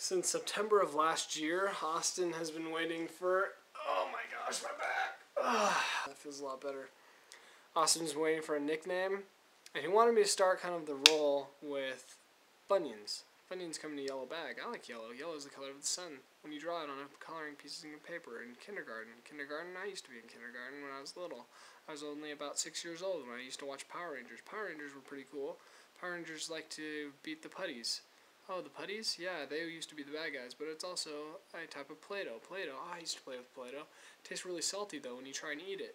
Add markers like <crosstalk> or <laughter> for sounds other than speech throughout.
Since September of last year, Austin has been waiting for. Oh my gosh, my back. Ugh, <sighs> that feels a lot better. Austin's waiting for a nickname, and he wanted me to start kind of the role with Funyuns. Funyuns come in a yellow bag. I like yellow. Yellow is the color of the sun. When you draw it on a coloring pieces of paper in kindergarten. Kindergarten, I used to be in kindergarten when I was little. I was only about six years old when I used to watch Power Rangers. Power Rangers were pretty cool. Power Rangers like to beat the putties. Oh, the putties? Yeah, they used to be the bad guys, but it's also a type of Play-Doh. Play-Doh, oh, I used to play with Play-Doh. Tastes really salty, though, when you try and eat it.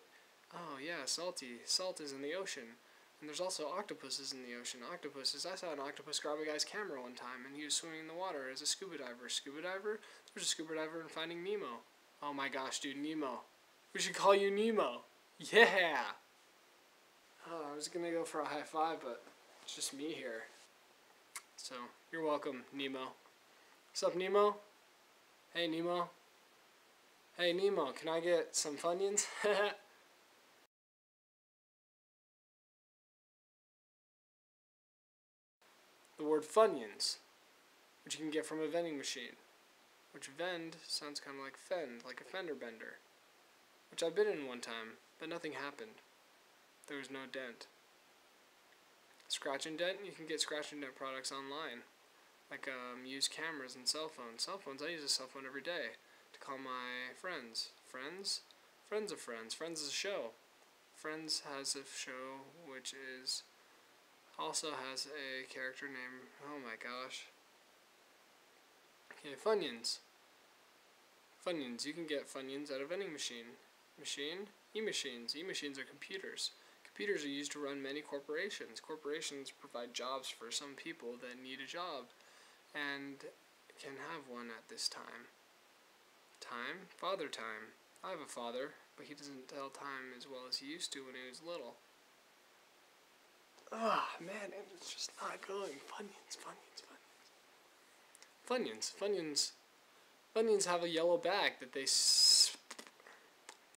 Oh, yeah, salty. Salt is in the ocean. And there's also octopuses in the ocean. Octopuses, I saw an octopus grab a guy's camera one time, and he was swimming in the water as a scuba diver. Scuba diver? There's a scuba diver in Finding Nemo. Oh my gosh, dude, Nemo. We should call you Nemo. Yeah! Oh, I was gonna go for a high five, but it's just me here. So, you're welcome, Nemo. What's up, Nemo? Hey, Nemo. Hey, Nemo, can I get some Funyuns? <laughs> the word Funyuns, which you can get from a vending machine. Which vend sounds kind of like fend, like a fender bender. Which I've been in one time, but nothing happened. There was no dent. Scratch and dent, you can get scratch and dent products online. Like um, used cameras and cell phones. Cell phones, I use a cell phone every day to call my friends. Friends? Friends of Friends. Friends is a show. Friends has a show which is also has a character named oh my gosh. Okay, Funyuns. Funyuns. You can get Funyuns out of vending machine. Machine? E-machines. E-machines are computers. Computers are used to run many corporations. Corporations provide jobs for some people that need a job and can have one at this time. Time? Father time. I have a father, but he doesn't tell time as well as he used to when he was little. Ah, man, it's just not going. Funyuns, Funyuns, Funyuns. Funyuns, Funyuns. Funyuns have a yellow bag that they